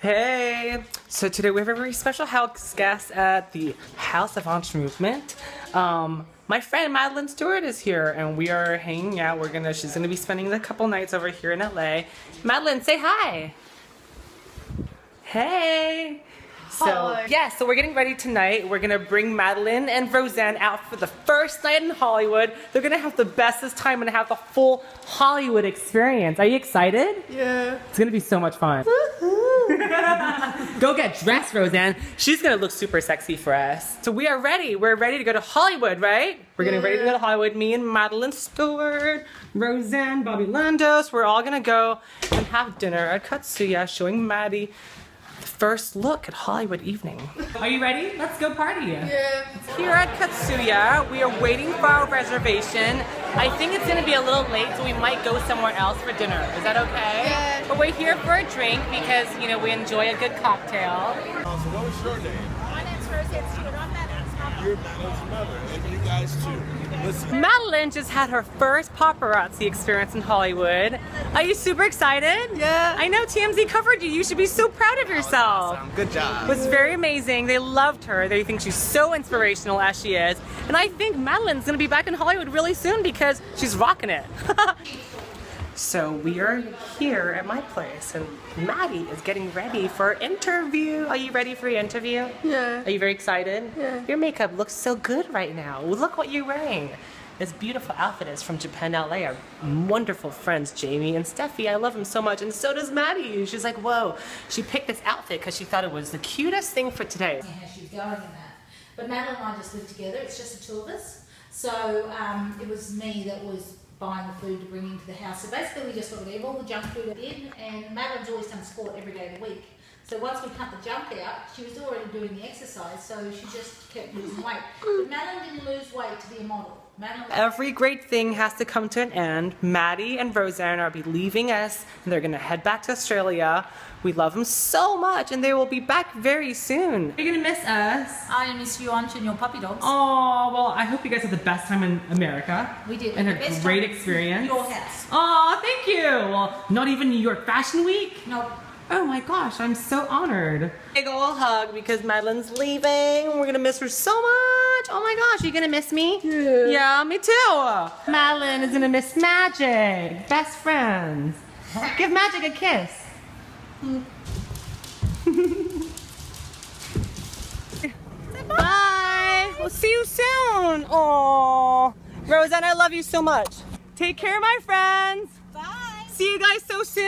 Hey! So today we have a very special house guest at the House of Onch Movement. Um, my friend Madeline Stuart is here and we are hanging out. We're gonna, she's gonna be spending a couple nights over here in LA. Madeline, say hi! Hey! So, Hi. yeah, so we're getting ready tonight. We're gonna bring Madeline and Roseanne out for the first night in Hollywood. They're gonna have the bestest time and have the full Hollywood experience. Are you excited? Yeah. It's gonna be so much fun. go get dressed, Roseanne. She's gonna look super sexy for us. So we are ready. We're ready to go to Hollywood, right? We're getting ready to go to Hollywood. Me and Madeline Stuart, Roseanne, Bobby Landos. We're all gonna go and have dinner at Katsuya, showing Maddie first look at Hollywood evening. Are you ready? Let's go party. Yeah. Here at Katsuya, we are waiting for our reservation. I think it's gonna be a little late, so we might go somewhere else for dinner. Is that okay? Yeah. But we're here for a drink because, you know, we enjoy a good cocktail. Um, so what was your name? My name's Roseanne Stuart. Madeline's mother. You're Madeline's mother, and you guys too. Listen, Madeline just had her first paparazzi experience in Hollywood. Are you super excited? Yeah. I know TMZ covered you. You should be so proud of yourself. Awesome. good job. It was very amazing. They loved her. They think she's so inspirational as she is. And I think Madeline's gonna be back in Hollywood really soon because she's rocking it. so we are here at my place and Maddie is getting ready for interview. Are you ready for your interview? Yeah. Are you very excited? Yeah. Your makeup looks so good right now. Look what you're wearing. This beautiful outfit is from Japan LA. Our wonderful friends Jamie and Steffi. I love them so much, and so does Maddie. She's like, whoa. She picked this outfit because she thought it was the cutest thing for today. how she's going in that. But Madeline and I just live together. It's just the two of us. So um, it was me that was buying the food to bring into the house. So basically, we just got to leave all the junk food in. And Madeline's always done sport every day of the week. So once we cut the junk out, she was already doing the exercise. So she just kept losing weight. But Madeline didn't lose weight to be a model. Madeline. Every great thing has to come to an end. Maddie and Roseanne are be leaving us, and they're gonna head back to Australia. We love them so much, and they will be back very soon. You're gonna miss us. I miss you, Aunt, and your puppy dogs. Oh, well, I hope you guys had the best time in America. We did. And The a best great time. experience. Your house. Oh, thank you. Well, not even New York Fashion Week? No. Oh my gosh, I'm so honored. Big ol' hug because Madeline's leaving. We're gonna miss her so much. Oh my gosh, are you gonna miss me? Yeah. Yeah, me too. Madeline is gonna miss Magic. Best friends. Give Magic a kiss. Bye. We'll see you soon. Oh, Roseanne, I love you so much. Take care, my friends. Bye. See you guys so soon.